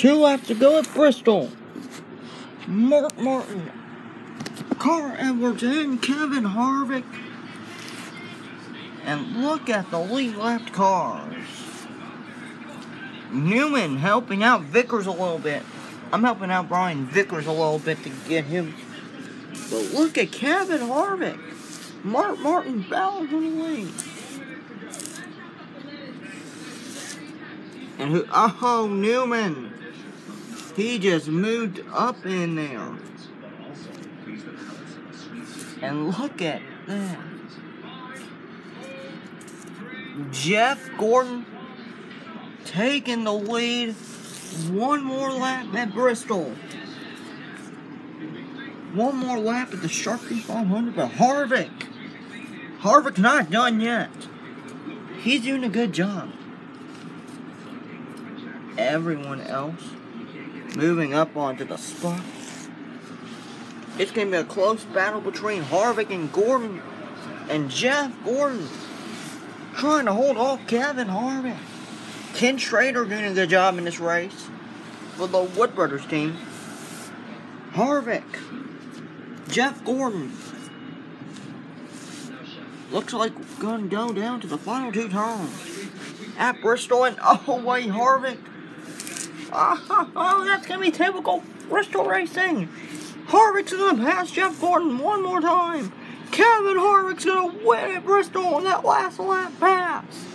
Two laps to go at Bristol. Mark Martin, Carl Edwards, and Kevin Harvick. And look at the lead left cars. Newman helping out Vickers a little bit. I'm helping out Brian Vickers a little bit to get him. But look at Kevin Harvick. Mark Martin battles in the lead. And who? Oh, Newman. He just moved up in there. And look at that. Jeff Gordon taking the lead. One more lap at Bristol. One more lap at the Sharpie 500, but Harvick. Harvick's not done yet. He's doing a good job. Everyone else moving up onto the spot. It's going to be a close battle between Harvick and Gordon. And Jeff Gordon trying to hold off Kevin Harvick. Ken Schrader doing a good job in this race for the Wood Brothers team. Harvick, Jeff Gordon. Looks like gonna go down to the final two turns. At Bristol and oh Harvick. Oh, that's gonna be typical Bristol racing. Harvick's gonna pass Jeff Gordon one more time. Kevin Harvick's gonna win at Bristol on that last lap pass.